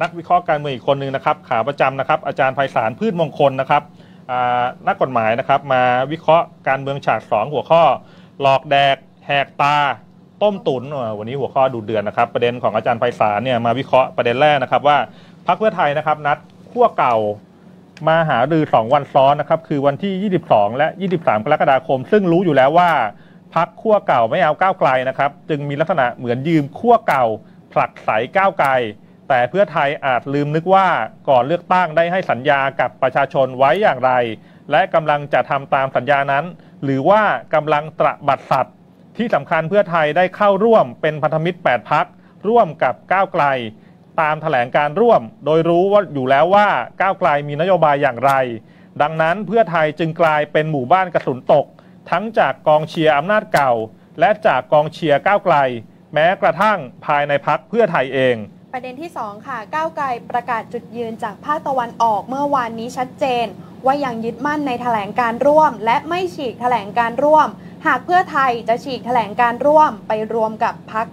นักวิเคราะห์การเมืองอีกคนหนึ่งนะครับ ขาประจำนะครับ อาจารย์ไพศาลพืชมงคลนะครับนักกฎหมายนะครับ มาวิเคราะห์การเมืองฉากสองหัวข้อ หลอกแดก แหกตา ต้มตุนวันนี้หัวข้อดูเดือนนะครับ ประเด็นของอาจารย์ไพศาลเนี่ยมาวิเคราะห์ประเด็นแรกนะครับว่าพรรคเพื่อไทยนะครับ นัดขั้วเก่ามาหารือสองวันซ้อนนะครับ คือวันที่ 22 และ 23 กรกฎาคม ซึ่งรู้อยู่แล้วว่าพักขั้วเก่าไม่เอาก้าวไกลนะครับ จึงมีลักษณะเหมือนยืมขั้วเก่าผลักใสก้าวไกล แต่เพื่อไทยอาจลืมนึกว่าก่อนเลือกตั้งได้ให้สัญญากับประชาชนไว้อย่างไร และกำลังจะทำตามสัญญานั้น หรือว่ากำลังตระบัดสัตว์ที่สำคัญเพื่อไทยได้เข้าร่วมเป็นพันธมิตร 8 พักร่วมกับก้าวไกล ตามแถลงการร่วม โดยรู้ว่าอยู่แล้วว่าก้าวไกลมีนโยบายอย่างไร ดังนั้นเพื่อไทยจึงกลายเป็นหมู่บ้านกระสุนตก ทั้งจากกองเชียร์อำนาจเก่า และจากกองเชียร์ก้าวไกล แม้กระทั่งภายในพักเพื่อไทยเอง ประเด็นที่ 2 ค่ะ ก้าวไกลประกาศจุดยืนจากภาคตะวันออกเมื่อวานนี้ชัดเจน ว่ายังยึดมั่นในแถลงการร่วม และไม่ฉีกแถลงการร่วม หากเพื่อไทยจะฉีกแถลงการร่วมไปรวมกับพัก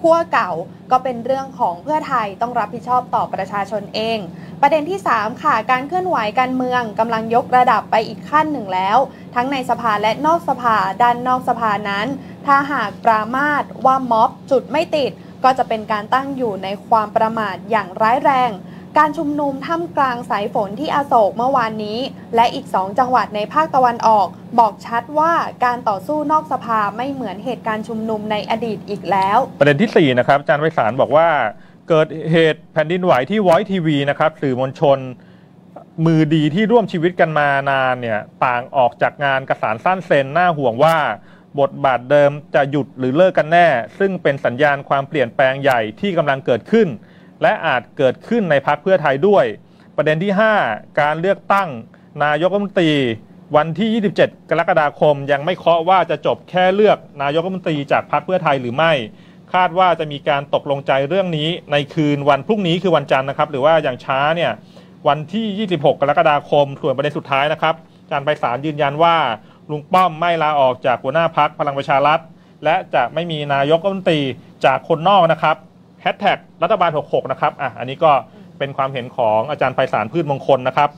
ขั้วเก่า ก็เป็นเรื่องของเพื่อไทยต้องรับผิดชอบต่อประชาชนเอง ประเด็นที่ 3 ค่ะ การเคลื่อนไหวการเมืองกำลังยกระดับไปอีกขั้นหนึ่งแล้ว ทั้งในสภาและนอกสภาด้านนอกสภานั้น ถ้าหากปรามาสว่าม็อบจุดไม่ติด ก็จะเป็นการตั้งอยู่ในความประมาทอย่างร้ายแรง การชุมนุมท่ามกลางสายฝนที่อโศกเมื่อวานนี้ และอีก2จังหวัดในภาคตะวันออก บอกชัดว่าการต่อสู้นอกสภาไม่เหมือนเหตุการณ์ชุมนุมในอดีตอีกแล้ว ประเด็นที่ 4 นะครับอาจารย์ไพศาลบอกว่าเกิดเหตุแผ่นดินไหวที่ไวทีวีนะครับสื่อมวลชนมือดีที่ร่วมชีวิตกันมานานเนี่ยต่างออกจากงานกระสานสั้นเซนน่าห่วงว่า บทบาทเดิมจะหยุดหรือเลิกกันแน่ ซึ่งเป็นสัญญาณความเปลี่ยนแปลงใหญ่ที่กำลังเกิดขึ้น และอาจเกิดขึ้นในพักเพื่อไทยด้วย ประเด็นที่ 5 การเลือกตั้ง นายกรัฐมนตรี วันที่ 27 กรกฎาคม ยังไม่เคาะว่าจะจบแค่เลือกนายกรัฐมนตรีจากพรรคเพื่อไทยหรือไม่ คาดว่าจะมีการตกลงใจเรื่องนี้ในคืนวันพรุ่งนี้คือวันจันทร์นะครับ หรือว่าอย่างช้าเนี่ยวันที่ 26 กรกฎาคม ส่วนประเด็นสุดท้ายนะครับอาจารย์ไพศาลยืนยันว่า ลุงป้อมไม่ลาออกจากหัวหน้าพักพลังประชารัฐ และจะไม่มีนายกรัฐมนตรีจากคนนอกนะครับแฮชแท็กรัฐบาล 66 นะครับอะอันนี้ก็เป็นความเห็นของอาจารย์ไพศาลพืชมงคลนะครับ